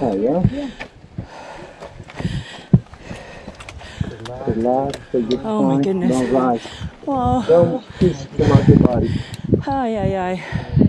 Oh, yeah? Relax, take your Oh, my goodness. Don't rush. Wow. Don't out your body. Ay, ay, ay.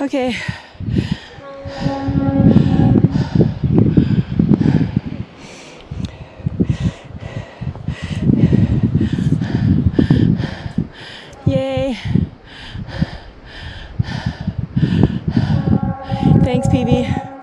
Okay. Yay. Thanks, PB.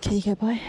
Can you get by?